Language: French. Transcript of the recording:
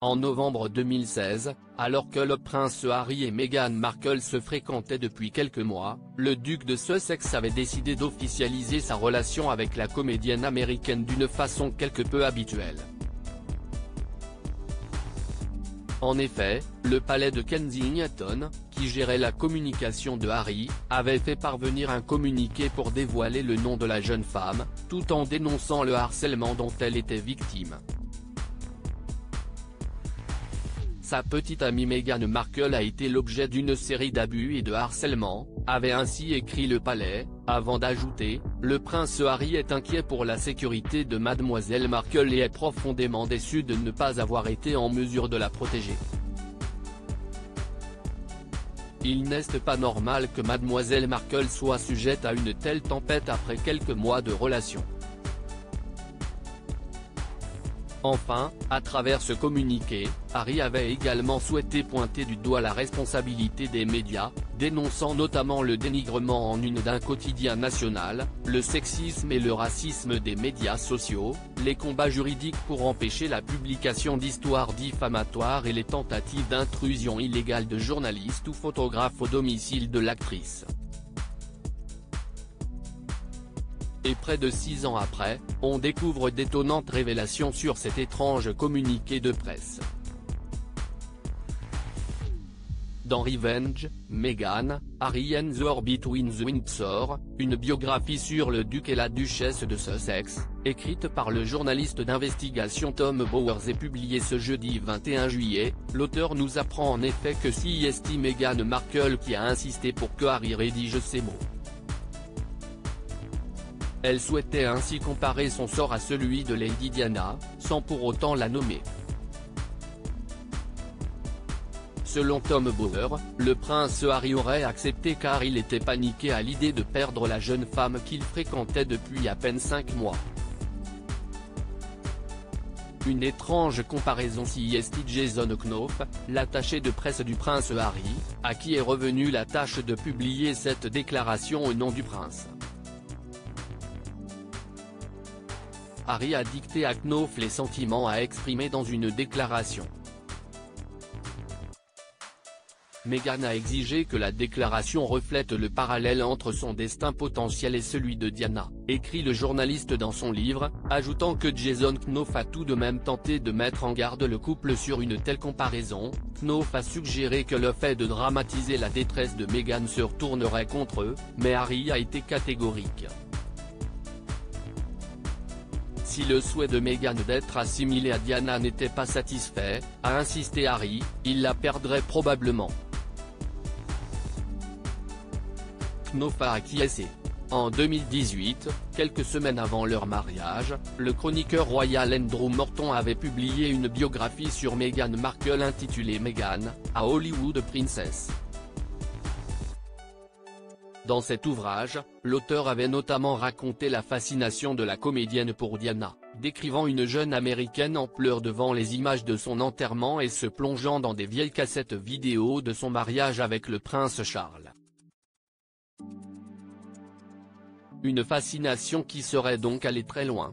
En novembre 2016, alors que le prince Harry et Meghan Markle se fréquentaient depuis quelques mois, le duc de Sussex avait décidé d'officialiser sa relation avec la comédienne américaine d'une façon quelque peu habituelle. En effet, le palais de Kensington, qui gérait la communication de Harry, avait fait parvenir un communiqué pour dévoiler le nom de la jeune femme, tout en dénonçant le harcèlement dont elle était victime. Sa petite amie Meghan Markle a été l'objet d'une série d'abus et de harcèlement, avait ainsi écrit le palais, avant d'ajouter, le prince Harry est inquiet pour la sécurité de mademoiselle Markle et est profondément déçu de ne pas avoir été en mesure de la protéger. Il n'est pas normal que mademoiselle Markle soit sujette à une telle tempête après quelques mois de relation. Enfin, à travers ce communiqué, Harry avait également souhaité pointer du doigt la responsabilité des médias, dénonçant notamment le dénigrement en une d'un quotidien national, le sexisme et le racisme des médias sociaux, les combats juridiques pour empêcher la publication d'histoires diffamatoires et les tentatives d'intrusion illégale de journalistes ou photographes au domicile de l'actrice. Et près de six ans après, on découvre d'étonnantes révélations sur cet étrange communiqué de presse. Dans Revenge, Meghan, Harry and the Windsor, une biographie sur le duc et la duchesse de Sussex, écrite par le journaliste d'investigation Tom Bowers et publiée ce jeudi 21 juillet, l'auteur nous apprend en effet que c'est Meghan Markle qui a insisté pour que Harry rédige ces mots. Elle souhaitait ainsi comparer son sort à celui de Lady Diana, sans pour autant la nommer. Selon Tom Bauer, le prince Harry aurait accepté car il était paniqué à l'idée de perdre la jeune femme qu'il fréquentait depuis à peine 5 mois. Une étrange comparaison si est Jason Knopf, l'attaché de presse du prince Harry, à qui est revenue la tâche de publier cette déclaration au nom du prince. Harry a dicté à Knopf les sentiments à exprimer dans une déclaration. Meghan a exigé que la déclaration reflète le parallèle entre son destin potentiel et celui de Diana, écrit le journaliste dans son livre, ajoutant que Jason Knopf a tout de même tenté de mettre en garde le couple sur une telle comparaison, Knopf a suggéré que le fait de dramatiser la détresse de Meghan se retournerait contre eux, mais Harry a été catégorique. Si le souhait de Meghan d'être assimilée à Diana n'était pas satisfait, a insisté Harry, il la perdrait probablement. Knopf a acquiescé. En 2018, quelques semaines avant leur mariage, le chroniqueur royal Andrew Morton avait publié une biographie sur Meghan Markle intitulée Meghan, a Hollywood Princess. Dans cet ouvrage, l'auteur avait notamment raconté la fascination de la comédienne pour Diana, décrivant une jeune américaine en pleurs devant les images de son enterrement et se plongeant dans des vieilles cassettes vidéo de son mariage avec le prince Charles. Une fascination qui serait donc allée très loin.